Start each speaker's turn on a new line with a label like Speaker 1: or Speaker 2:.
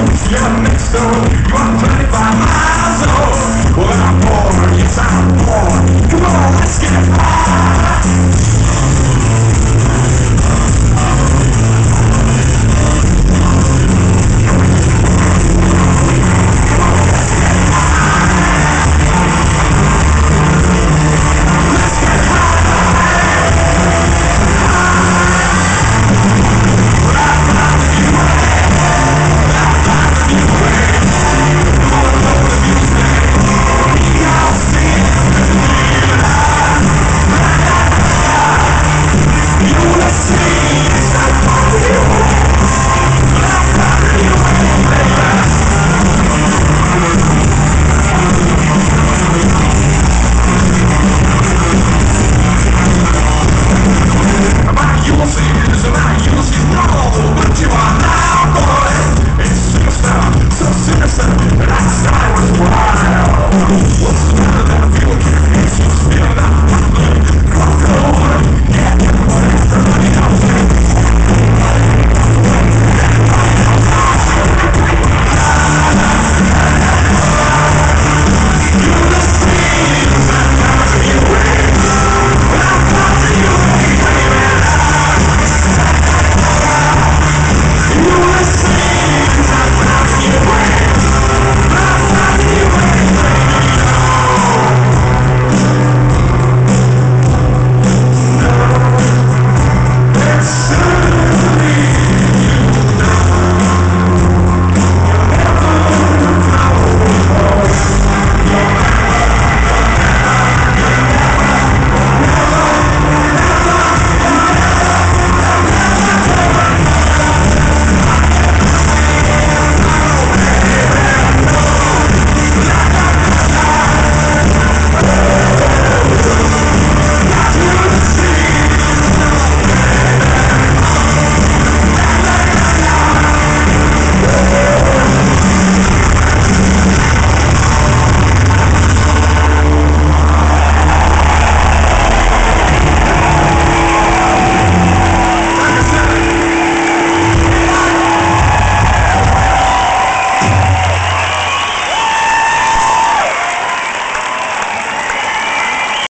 Speaker 1: You're next door, you're 25 miles old. Well, I'm born, yes, I